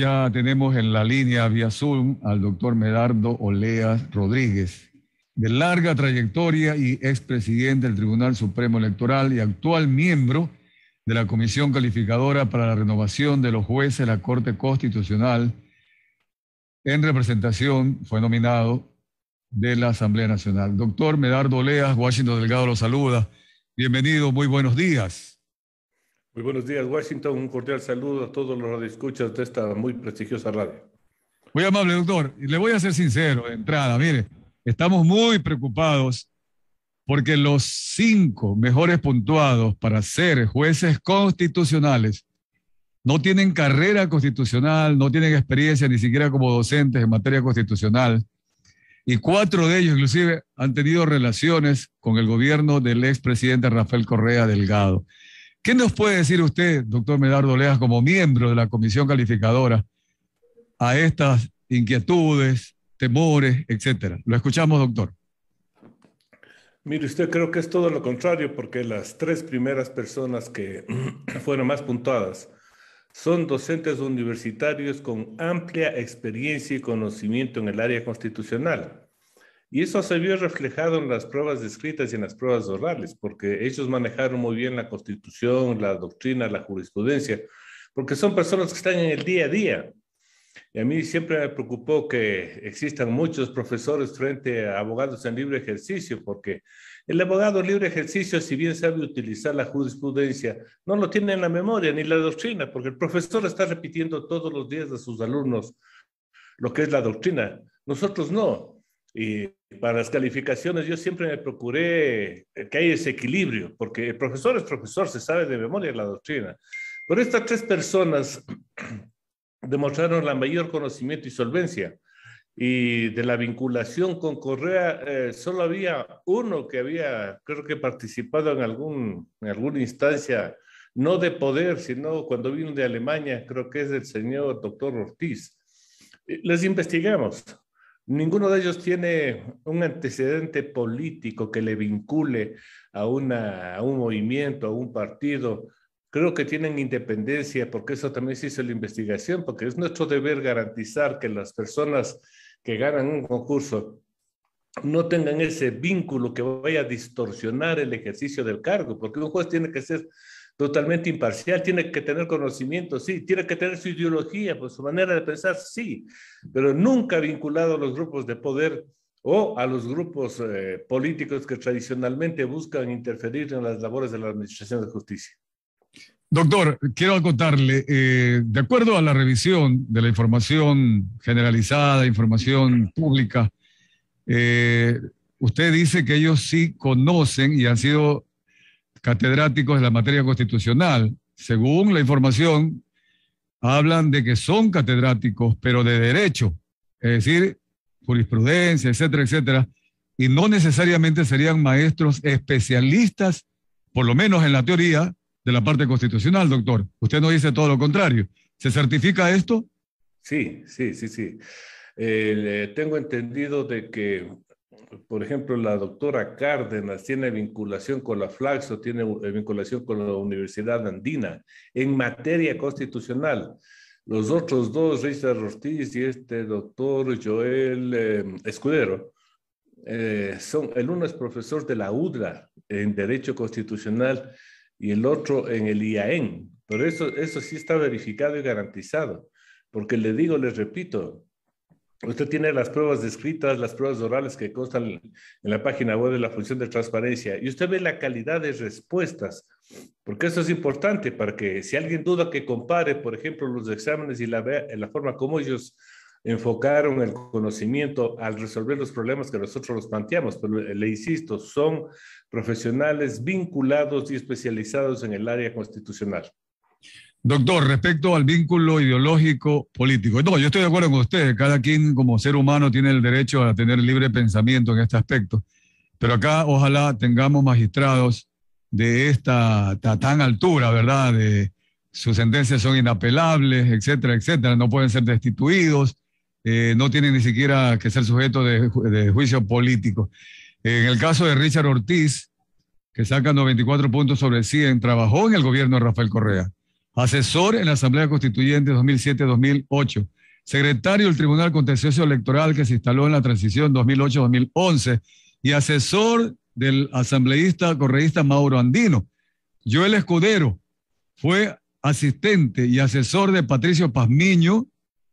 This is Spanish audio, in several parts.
Ya tenemos en la línea vía Zoom al doctor Medardo Oleas Rodríguez, de larga trayectoria y expresidente del Tribunal Supremo Electoral y actual miembro de la Comisión Calificadora para la Renovación de los Jueces de la Corte Constitucional. En representación fue nominado de la Asamblea Nacional. Doctor Medardo Oleas, Washington Delgado lo saluda. Bienvenido, muy buenos días. Muy buenos días, Washington. Un cordial saludo a todos los radioescuchas de esta muy prestigiosa radio. Muy amable, doctor. Y le voy a ser sincero de entrada. Mire, estamos muy preocupados porque los cinco mejores puntuados para ser jueces constitucionales no tienen carrera constitucional, no tienen experiencia ni siquiera como docentes en materia constitucional. Y cuatro de ellos inclusive han tenido relaciones con el gobierno del expresidente Rafael Correa Delgado. ¿Qué nos puede decir usted, doctor Medardo Leas, como miembro de la comisión calificadora, a estas inquietudes, temores, etcétera? Lo escuchamos, doctor. Mire, usted creo que es todo lo contrario, porque las tres primeras personas que fueron más puntuadas son docentes universitarios con amplia experiencia y conocimiento en el área constitucional. Y eso se vio reflejado en las pruebas escritas y en las pruebas orales, porque ellos manejaron muy bien la constitución, la doctrina, la jurisprudencia, porque son personas que están en el día a día. Y a mí siempre me preocupó que existan muchos profesores frente a abogados en libre ejercicio, porque el abogado en libre ejercicio, si bien sabe utilizar la jurisprudencia, no lo tiene en la memoria ni la doctrina, porque el profesor está repitiendo todos los días a sus alumnos lo que es la doctrina. Nosotros no. Y para las calificaciones yo siempre me procuré que haya ese equilibrio, porque el profesor es profesor, se sabe de memoria la doctrina. Pero estas tres personas demostraron la mayor conocimiento y solvencia. Y de la vinculación con Correa, eh, solo había uno que había, creo que participado en, algún, en alguna instancia, no de poder, sino cuando vino de Alemania, creo que es el señor doctor Ortiz. Les investigamos Ninguno de ellos tiene un antecedente político que le vincule a, a un movimiento, a un partido. Creo que tienen independencia, porque eso también se hizo la investigación, porque es nuestro deber garantizar que las personas que ganan un concurso no tengan ese vínculo que vaya a distorsionar el ejercicio del cargo, porque un juez tiene que ser totalmente imparcial, tiene que tener conocimiento, sí, tiene que tener su ideología, pues su manera de pensar, sí, pero nunca vinculado a los grupos de poder o a los grupos eh, políticos que tradicionalmente buscan interferir en las labores de la Administración de Justicia. Doctor, quiero contarle, eh, de acuerdo a la revisión de la información generalizada, información pública, eh, usted dice que ellos sí conocen y han sido catedráticos de la materia constitucional. Según la información, hablan de que son catedráticos, pero de derecho, es decir, jurisprudencia, etcétera, etcétera, y no necesariamente serían maestros especialistas, por lo menos en la teoría, de la parte constitucional, doctor. Usted no dice todo lo contrario. ¿Se certifica esto? Sí, sí, sí, sí. Eh, tengo entendido de que por ejemplo, la doctora Cárdenas tiene vinculación con la Flaxo, tiene eh, vinculación con la Universidad Andina en materia constitucional. Los otros dos, Richard Ortiz y este doctor Joel eh, Escudero, eh, son, el uno es profesor de la UDRA en Derecho Constitucional y el otro en el IAEN. Pero eso, eso sí está verificado y garantizado, porque le digo, les repito, Usted tiene las pruebas descritas, las pruebas orales que constan en la página web de la función de transparencia y usted ve la calidad de respuestas, porque eso es importante para que si alguien duda que compare, por ejemplo, los exámenes y la, la forma como ellos enfocaron el conocimiento al resolver los problemas que nosotros los planteamos, pero le insisto, son profesionales vinculados y especializados en el área constitucional. Doctor, respecto al vínculo ideológico político, no, yo estoy de acuerdo con usted, cada quien como ser humano tiene el derecho a tener libre pensamiento en este aspecto, pero acá ojalá tengamos magistrados de esta tan altura, ¿verdad? Sus sentencias son inapelables, etcétera, etcétera, no pueden ser destituidos, eh, no tienen ni siquiera que ser sujetos de, de juicio político. En el caso de Richard Ortiz, que saca 94 puntos sobre 100, trabajó en el gobierno de Rafael Correa asesor en la Asamblea Constituyente 2007-2008, secretario del Tribunal Contencioso Electoral que se instaló en la transición 2008-2011 y asesor del asambleísta correísta Mauro Andino. Joel Escudero fue asistente y asesor de Patricio Pazmiño,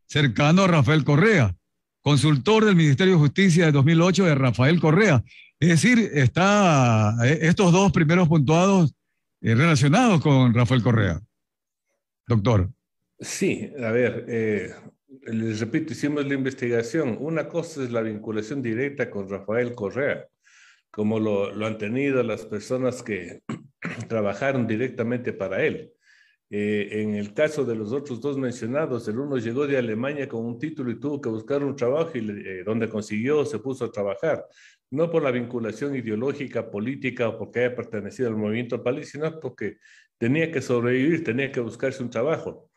cercano a Rafael Correa, consultor del Ministerio de Justicia de 2008 de Rafael Correa. Es decir, está eh, estos dos primeros puntuados eh, relacionados con Rafael Correa. Doctor. Sí, a ver, eh, les repito, hicimos la investigación. Una cosa es la vinculación directa con Rafael Correa, como lo, lo han tenido las personas que trabajaron directamente para él. Eh, en el caso de los otros dos mencionados, el uno llegó de Alemania con un título y tuvo que buscar un trabajo y eh, donde consiguió se puso a trabajar, no por la vinculación ideológica, política o porque haya pertenecido al movimiento país, sino porque tenía que sobrevivir, tenía que buscarse un trabajo.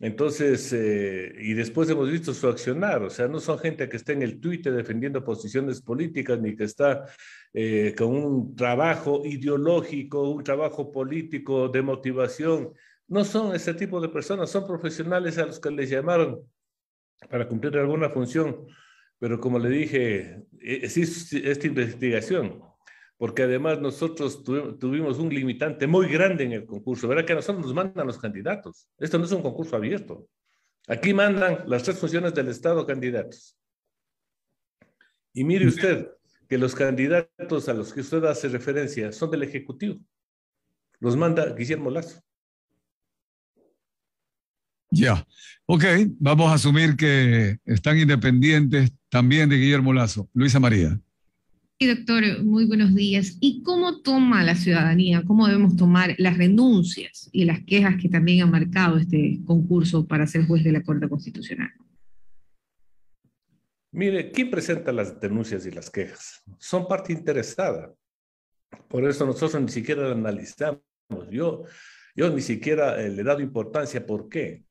Entonces, eh, y después hemos visto su accionar, o sea, no son gente que está en el Twitter defendiendo posiciones políticas, ni que está con un trabajo ideológico, un trabajo político de motivación no son ese tipo de personas, son profesionales a los que les llamaron para cumplir alguna función. Pero como le dije, existe esta investigación, porque además nosotros tuvimos un limitante muy grande en el concurso. Verá que a nosotros nos mandan los candidatos. Esto no es un concurso abierto. Aquí mandan las tres funciones del Estado candidatos. Y mire usted que los candidatos a los que usted hace referencia son del Ejecutivo. Los manda Guillermo Lazo. Ya, ok, vamos a asumir que están independientes también de Guillermo Lazo. Luisa María. Sí, doctor, muy buenos días. ¿Y cómo toma la ciudadanía, cómo debemos tomar las renuncias y las quejas que también han marcado este concurso para ser juez de la Corte Constitucional? Mire, ¿quién presenta las denuncias y las quejas? Son parte interesada. Por eso nosotros ni siquiera analizamos. Yo, yo ni siquiera eh, le he dado importancia. ¿Por qué?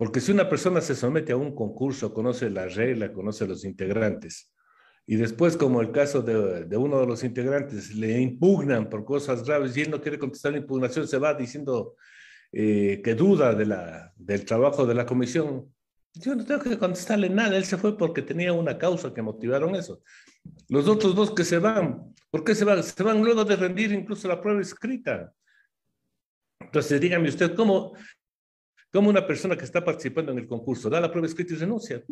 Porque si una persona se somete a un concurso, conoce la regla, conoce los integrantes, y después, como el caso de, uno de los integrantes, le impugnan por cosas graves y él no quiere contestar la impugnación, se va diciendo eh, que duda de del trabajo de la comisión. Yo no tengo que contestarle nada, él se fue porque tenía una causa que motivaron eso. Los otros dos que se van, ¿por qué se van? Se van luego de rendir incluso la prueba escrita. Entonces, dígame usted, ¿cómo, como una persona que está participando en el concurso da la prueba escrita y renuncia.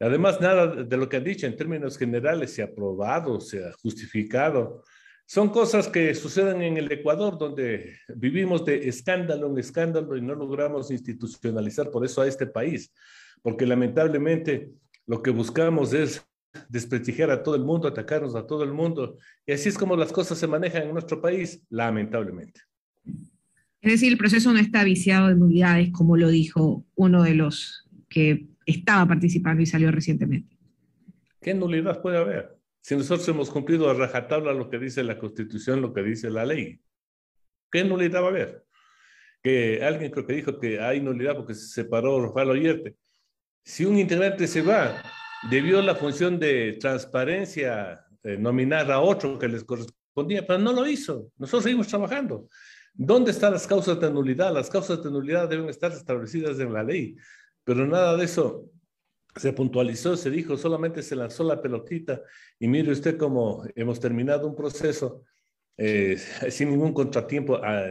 Además, nada de lo que han dicho en términos generales se ha aprobado, se ha justificado. Son cosas que suceden en el Ecuador, donde vivimos de escándalo en escándalo y no logramos institucionalizar por eso a este país, porque lamentablemente lo que buscamos es desprestigiar a todo el mundo, atacarnos a todo el mundo. Y así es como las cosas se manejan en nuestro país, lamentablemente. Es decir, el proceso no está viciado de nulidades, como lo dijo uno de los que estaba participando y salió recientemente. ¿Qué nulidad puede haber? Si nosotros hemos cumplido a rajatabla lo que dice la Constitución, lo que dice la ley, ¿qué nulidad va a haber? Que alguien creo que dijo que hay nulidad porque se separó Rafael Oyerte. Si un integrante se va, debió la función de transparencia eh, nominar a otro que les correspondía, pero no lo hizo. Nosotros seguimos trabajando. ¿Dónde están las causas de nulidad? Las causas de nulidad deben estar establecidas en la ley, pero nada de eso se puntualizó, se dijo, solamente se lanzó la pelotita y mire usted cómo hemos terminado un proceso eh, sin ningún contratiempo. Ah,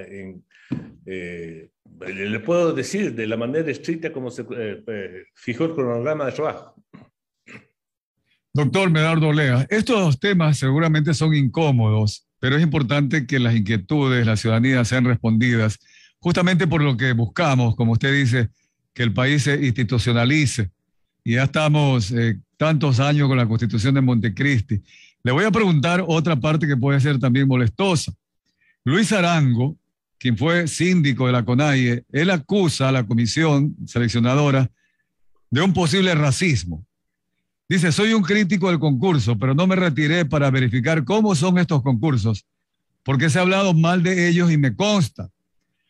eh, le puedo decir de la manera estricta como se eh, fijó el cronograma de trabajo. Doctor Medardo Lea, estos temas seguramente son incómodos pero es importante que las inquietudes de la ciudadanía sean respondidas, justamente por lo que buscamos, como usted dice, que el país se institucionalice. Y ya estamos eh, tantos años con la constitución de Montecristi. Le voy a preguntar otra parte que puede ser también molestosa. Luis Arango, quien fue síndico de la CONAIE, él acusa a la comisión seleccionadora de un posible racismo. Dice, soy un crítico del concurso, pero no me retiré para verificar cómo son estos concursos, porque se ha hablado mal de ellos y me consta.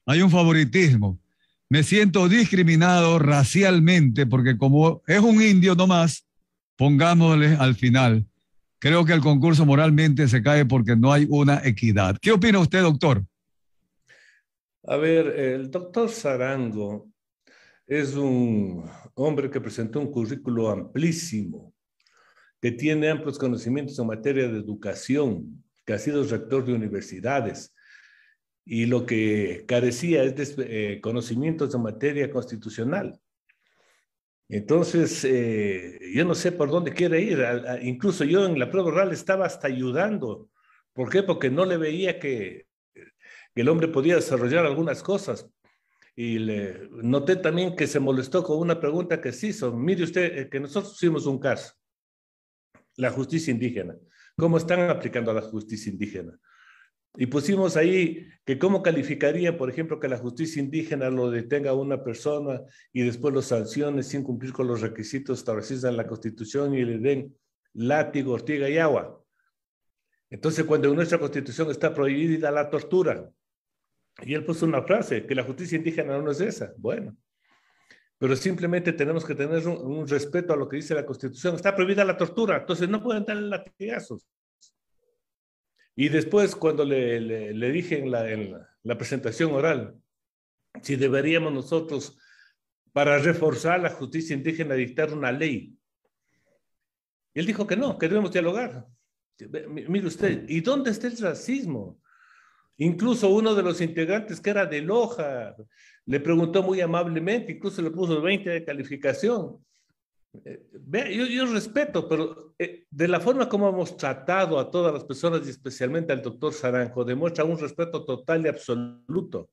Hay un favoritismo. Me siento discriminado racialmente porque como es un indio nomás, pongámosle al final. Creo que el concurso moralmente se cae porque no hay una equidad. ¿Qué opina usted, doctor? A ver, el doctor Sarango es un hombre que presentó un currículo amplísimo, que tiene amplios conocimientos en materia de educación, que ha sido rector de universidades, y lo que carecía es de eh, conocimientos en materia constitucional. Entonces, eh, yo no sé por dónde quiere ir. incluso yo en la prueba oral estaba hasta ayudando. ¿Por qué? Porque no le veía que, que el hombre podía desarrollar algunas cosas. Y le noté también que se molestó con una pregunta que se hizo. Mire usted, eh, que nosotros hicimos un caso, la justicia indígena. ¿Cómo están aplicando a la justicia indígena? Y pusimos ahí que cómo calificaría, por ejemplo, que la justicia indígena lo detenga a una persona y después lo sancione sin cumplir con los requisitos establecidos en la Constitución y le den látigo, ortiga y agua. Entonces, cuando en nuestra Constitución está prohibida la tortura, y él puso una frase, que la justicia indígena no es esa. Bueno, pero simplemente tenemos que tener un, respeto a lo que dice la Constitución. Está prohibida la tortura, entonces no pueden darle latigazos. Y después, cuando le, le, dije en la, en la presentación oral, si deberíamos nosotros, para reforzar la justicia indígena, dictar una ley. él dijo que no, que debemos dialogar. Mire usted, ¿y dónde está el racismo? Incluso uno de los integrantes que era de Loja le preguntó muy amablemente, incluso le puso 20 de calificación. Eh, yo, yo, respeto, pero eh, de la forma como hemos tratado a todas las personas y especialmente al doctor Saranjo, demuestra un respeto total y absoluto.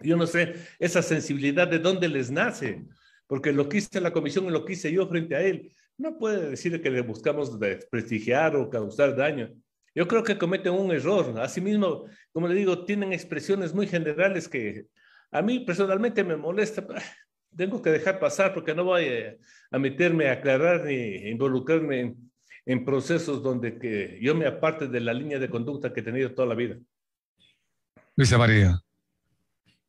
Yo no sé esa sensibilidad de dónde les nace, porque lo que hice la comisión y lo que hice yo frente a él, no puede decir que le buscamos desprestigiar o causar daño. Yo creo que cometen un error. Asimismo, como le digo, tienen expresiones muy generales que a mí personalmente me molesta tengo que dejar pasar porque no voy a, meterme a aclarar ni involucrarme en, procesos donde que yo me aparte de la línea de conducta que he tenido toda la vida. Luisa María.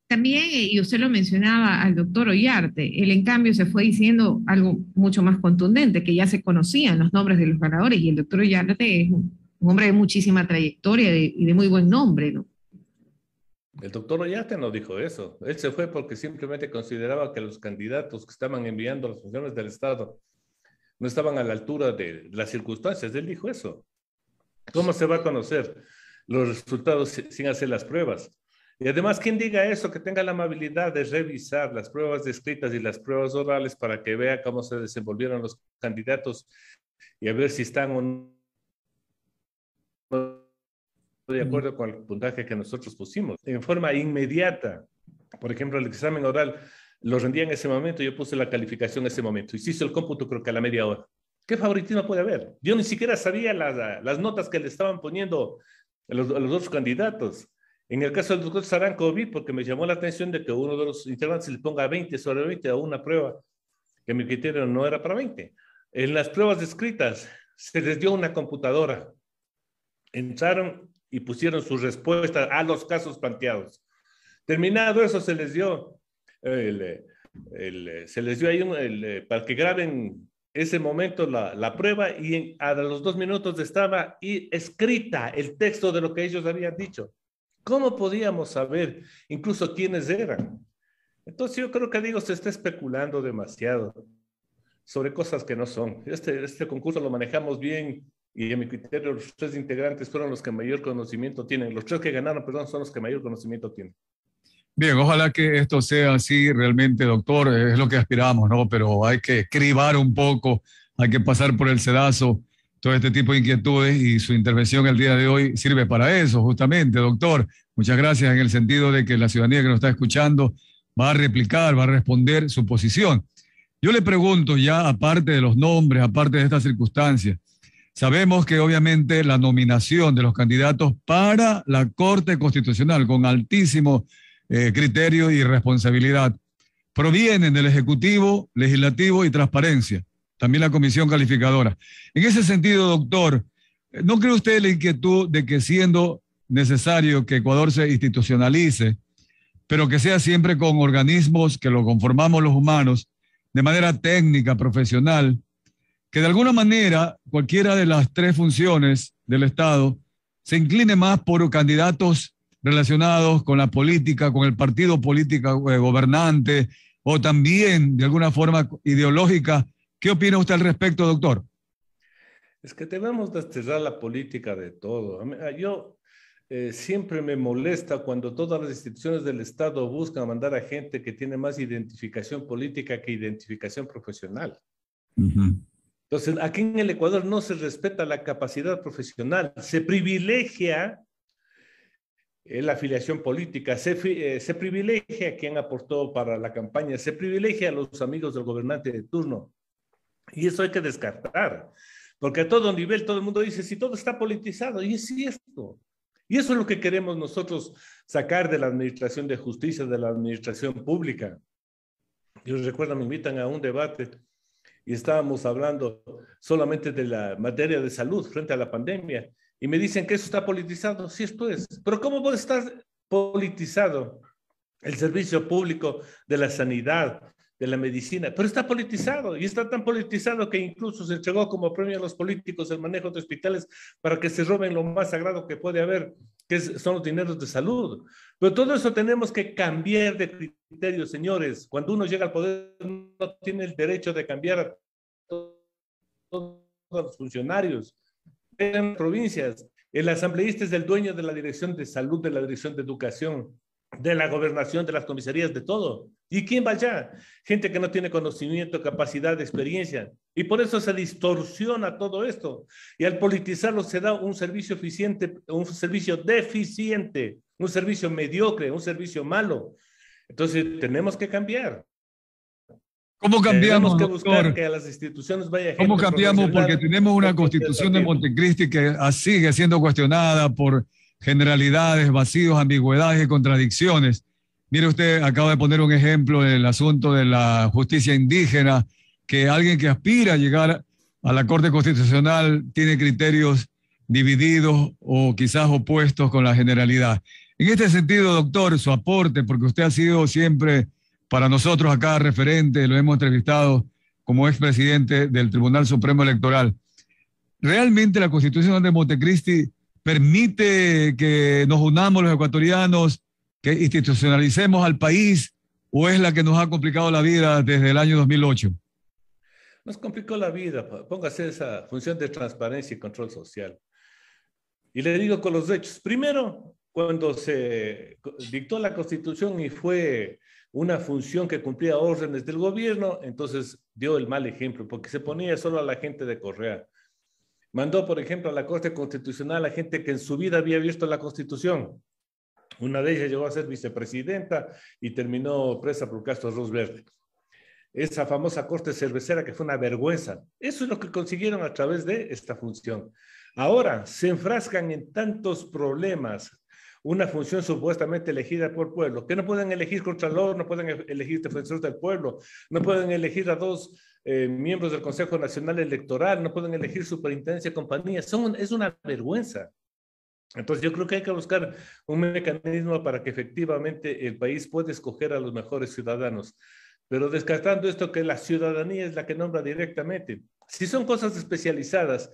También, eh, y usted lo mencionaba al doctor Ollarte, él en cambio se fue diciendo algo mucho más contundente, que ya se conocían los nombres de los ganadores, y el doctor Ollarte es un, hombre de muchísima trayectoria y de muy buen nombre, ¿no? El doctor Ollate no dijo eso. Él se fue porque simplemente consideraba que los candidatos que estaban enviando las funciones del Estado no estaban a la altura de las circunstancias. Él dijo eso. ¿Cómo se va a conocer los resultados sin hacer las pruebas? Y además, quien diga eso, que tenga la amabilidad de revisar las pruebas descritas y las pruebas orales para que vea cómo se desenvolvieron los candidatos y a ver si están o no de acuerdo con el puntaje que nosotros pusimos. En forma inmediata, por ejemplo, el examen oral lo rendía en ese momento, yo puse la calificación en ese momento y se hizo el cómputo creo que a la media hora. ¿Qué favoritismo puede haber? Yo ni siquiera sabía las, las notas que le estaban poniendo a los, los otros candidatos. En el caso del doctor Saranco vi porque me llamó la atención de que uno de los integrantes le ponga 20 sobre 20 a una prueba que mi criterio no era para 20. En las pruebas escritas se les dio una computadora. Entraron y pusieron su respuesta a los casos planteados. Terminado eso, se les dio, el, se les dio ahí el, para que graben ese momento la, la prueba y a los dos minutos estaba y escrita el texto de lo que ellos habían dicho. ¿Cómo podíamos saber incluso quiénes eran? Entonces yo creo que digo, se está especulando demasiado sobre cosas que no son. Este, este concurso lo manejamos bien y a mi criterio los tres integrantes fueron los que mayor conocimiento tienen. Los tres que ganaron, perdón, son los que mayor conocimiento tienen. Bien, ojalá que esto sea así realmente, doctor, es lo que aspiramos, ¿no? Pero hay que cribar un poco, hay que pasar por el sedazo todo este tipo de inquietudes y su intervención el día de hoy sirve para eso, justamente, doctor. Muchas gracias en el sentido de que la ciudadanía que nos está escuchando va a replicar, va a responder su posición. Yo le pregunto ya, aparte de los nombres, aparte de estas circunstancias, Sabemos que obviamente la nominación de los candidatos para la Corte Constitucional con altísimo eh, criterio y responsabilidad provienen del Ejecutivo, Legislativo y Transparencia, también la Comisión Calificadora. En ese sentido, doctor, ¿no cree usted la inquietud de que siendo necesario que Ecuador se institucionalice, pero que sea siempre con organismos que lo conformamos los humanos, de manera técnica, profesional, que de alguna manera cualquiera de las tres funciones del Estado se incline más por candidatos relacionados con la política, con el partido político eh, gobernante o también de alguna forma ideológica. ¿Qué opina usted al respecto, doctor? Es que debemos desterrar la política de todo. Yo eh, siempre me molesta cuando todas las instituciones del Estado buscan mandar a gente que tiene más identificación política que identificación profesional. Entonces, aquí en el Ecuador no se respeta la capacidad profesional, se privilegia la afiliación política, se, eh, se privilegia a quien aportó para la campaña, se privilegia a los amigos del gobernante de turno. Y eso hay que descartar, porque a todo nivel todo el mundo dice, si todo está politizado, y es cierto. Y eso es lo que queremos nosotros sacar de la administración de justicia, de la administración pública. Yo recuerdo, me invitan a un debate y estábamos hablando solamente de la materia de salud frente a la pandemia y me dicen que eso está politizado. Sí, esto es. Pero ¿cómo puede estar politizado el servicio público de la sanidad, de la medicina? Pero está politizado y está tan politizado que incluso se entregó como premio a los políticos el manejo de hospitales para que se roben lo más sagrado que puede haber, que son los dineros de salud. Pero todo eso tenemos que cambiar de criterio, señores. Cuando uno llega al poder, no tiene el derecho de cambiar a todos los funcionarios en provincias. El asambleísta es el dueño de la dirección de salud, de la dirección de educación, de la gobernación, de las comisarías, de todo. ¿Y quién va allá? Gente que no tiene conocimiento, capacidad, experiencia. Y por eso se distorsiona todo esto. Y al politizarlo se da un servicio eficiente, un servicio deficiente, un servicio mediocre, un servicio malo. Entonces tenemos que cambiar. ¿Cómo cambiamos, que buscar que a las instituciones vaya ¿Cómo cambiamos? Porque tenemos una constitución de Montecristi que sigue siendo cuestionada por generalidades, vacíos, ambigüedades y contradicciones. Mire usted, acaba de poner un ejemplo en el asunto de la justicia indígena, que alguien que aspira a llegar a la Corte Constitucional tiene criterios divididos o quizás opuestos con la generalidad. En este sentido, doctor, su aporte, porque usted ha sido siempre para nosotros acá referente, lo hemos entrevistado como expresidente del Tribunal Supremo Electoral. ¿Realmente la Constitución de Montecristi permite que nos unamos los ecuatorianos, que institucionalicemos al país, o es la que nos ha complicado la vida desde el año 2008? Nos complicó la vida, póngase esa función de transparencia y control social. Y le digo con los hechos. Primero, cuando se dictó la Constitución y fue una función que cumplía órdenes del gobierno, entonces dio el mal ejemplo, porque se ponía solo a la gente de Correa. Mandó, por ejemplo, a la Corte Constitucional a gente que en su vida había visto la Constitución. Una de ellas llegó a ser vicepresidenta y terminó presa por Castro Verde. Esa famosa corte cervecera que fue una vergüenza. Eso es lo que consiguieron a través de esta función. Ahora se enfrascan en tantos problemas una función supuestamente elegida por pueblo, que no pueden elegir contralor, no pueden elegir defensor del pueblo, no pueden elegir a dos eh, miembros del Consejo Nacional Electoral, no pueden elegir superintendencia de compañía. Son, es una vergüenza. Entonces yo creo que hay que buscar un mecanismo para que efectivamente el país pueda escoger a los mejores ciudadanos, pero descartando esto que la ciudadanía es la que nombra directamente. Si son cosas especializadas,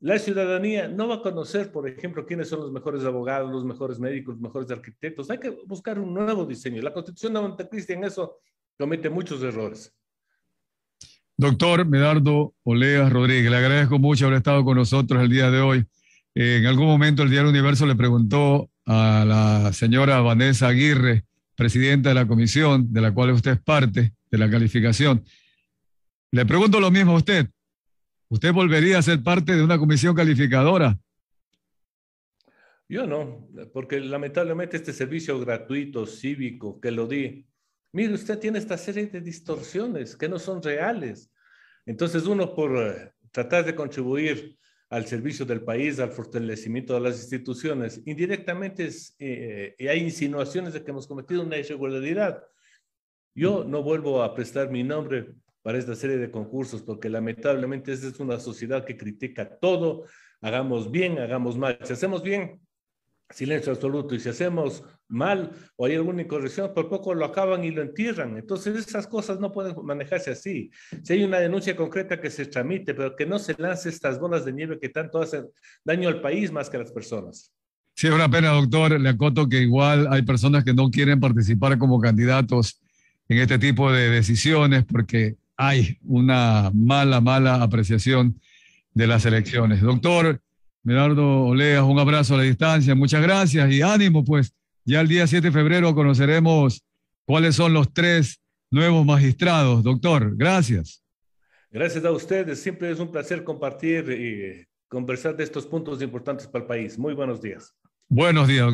la ciudadanía no va a conocer, por ejemplo, quiénes son los mejores abogados, los mejores médicos, los mejores arquitectos. Hay que buscar un nuevo diseño. La Constitución de Montecristi en eso comete muchos errores. Doctor Medardo Oleas Rodríguez, le agradezco mucho haber estado con nosotros el día de hoy. En algún momento el Diario Universo le preguntó a la señora Vanessa Aguirre, presidenta de la comisión de la cual usted es parte de la calificación. Le pregunto lo mismo a usted. ¿Usted volvería a ser parte de una comisión calificadora? Yo no, porque lamentablemente este servicio gratuito, cívico, que lo di, mire, usted tiene esta serie de distorsiones que no son reales. Entonces uno por eh, tratar de contribuir al servicio del país, al fortalecimiento de las instituciones, indirectamente eh, hay insinuaciones de que hemos cometido una irregularidad. Yo no vuelvo a prestar mi nombre para esta serie de concursos, porque lamentablemente esta es una sociedad que critica todo, hagamos bien, hagamos mal. Si hacemos bien, silencio absoluto, y si hacemos mal o hay alguna incorrección, por poco lo acaban y lo entierran. Entonces esas cosas no pueden manejarse así. Si hay una denuncia concreta que se tramite, pero que no se lance estas bolas de nieve que tanto hacen daño al país más que a las personas. Sí, es una pena, doctor. Le acoto que igual hay personas que no quieren participar como candidatos en este tipo de decisiones porque hay una mala, mala apreciación de las elecciones. Doctor Medardo Oleas, un abrazo a la distancia, muchas gracias y ánimo, pues ya el día 7 de febrero conoceremos cuáles son los tres nuevos magistrados. Doctor, gracias. Gracias a ustedes, siempre es un placer compartir y conversar de estos puntos importantes para el país. Muy buenos días. Buenos días.